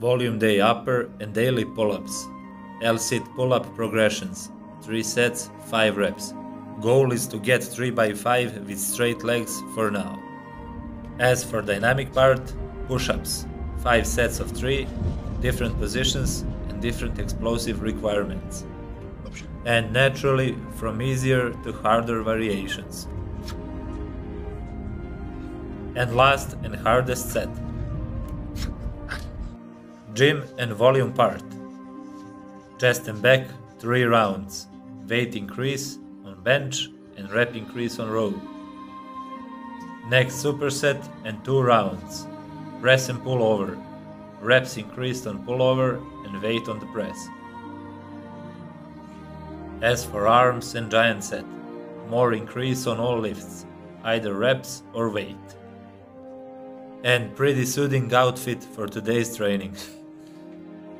volume day upper and daily pull-ups, L-sit pull-up progressions, 3 sets, 5 reps. Goal is to get 3 by 5 with straight legs for now. As for dynamic part, push-ups, 5 sets of 3, different positions and different explosive requirements. And naturally from easier to harder variations. And last and hardest set. Gym and volume part. Chest and back 3 rounds. Weight increase on bench and rep increase on row. Next superset and 2 rounds. Press and pull over. Reps increased on pullover and weight on the press. As for arms and giant set, more increase on all lifts, either reps or weight. And pretty soothing outfit for today's training.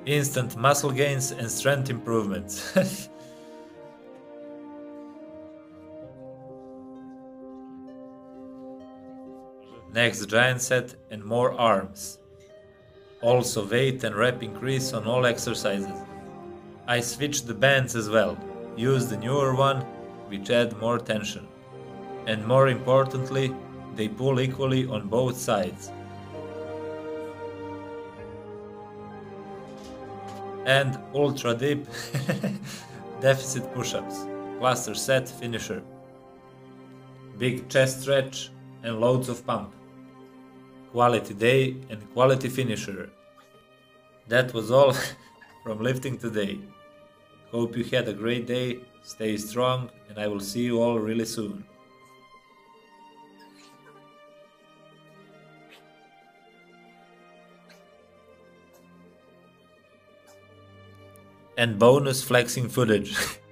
Instant muscle gains and strength improvements. Next giant set and more arms. Also weight and rep increase on all exercises. I switched the bands as well, used the newer one which add more tension. And more importantly, they pull equally on both sides. And ultra deep deficit push-ups, cluster set finisher. Big chest stretch and loads of pump quality day and quality finisher. That was all from lifting today. Hope you had a great day, stay strong, and I will see you all really soon. And bonus flexing footage.